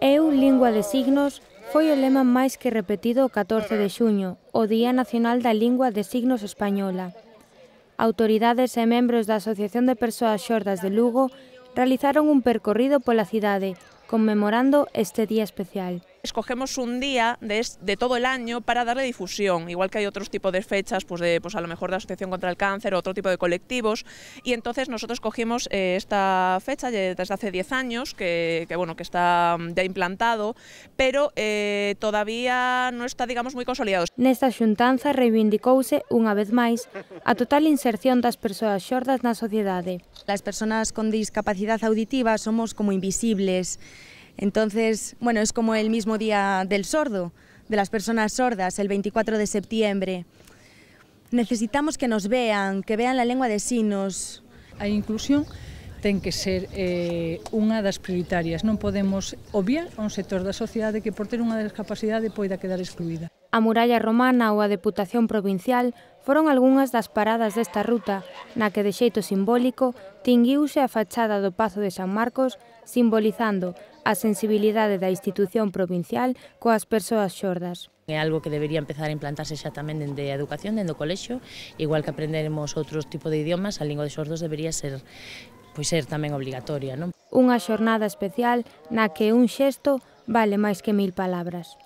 Eu, lingua de signos, foi o lema máis que repetido o 14 de xuño, o Día Nacional da Lingua de Signos Española. Autoridades e membros da Asociación de Persoas Xordas de Lugo realizaron un percorrido pola cidade conmemorando este día especial. Escogemos un día de, de, todo el año para darle difusión, igual que hay otros tipos de fechas, pues, de, pues a lo mejor de Asociación contra el Cáncer o otro tipo de colectivos, y entonces nosotros cogimos eh, esta fecha desde hace 10 años, que, que, bueno, que está mm, ya implantado, pero eh, todavía no está, digamos, moi consolidado. Nesta xuntanza reivindicouse unha vez máis a total inserción das persoas xordas na sociedade. As persoas con discapacidade auditiva somos como invisibles, Entonces, bueno, es como el mismo día del sordo, de las personas sordas, el 24 de septiembre. Necesitamos que nos vean, que vean la lengua de signos. A inclusión ten que ser eh, unha das prioritarias. Non podemos obviar a un sector da sociedade que por ter unha discapacidade poida quedar excluída. A muralla romana ou a Deputación Provincial foron algunhas das paradas desta ruta, na que de xeito simbólico tinguiuse a fachada do Pazo de San Marcos, simbolizando a sensibilidade da institución provincial coas persoas xordas. É algo que debería empezar a implantarse xa tamén dende a educación, dende o colexo, igual que aprenderemos outros tipo de idiomas, a lingua de xordos debería ser pois ser tamén obligatoria, non? Unha xornada especial na que un xesto vale máis que mil palabras.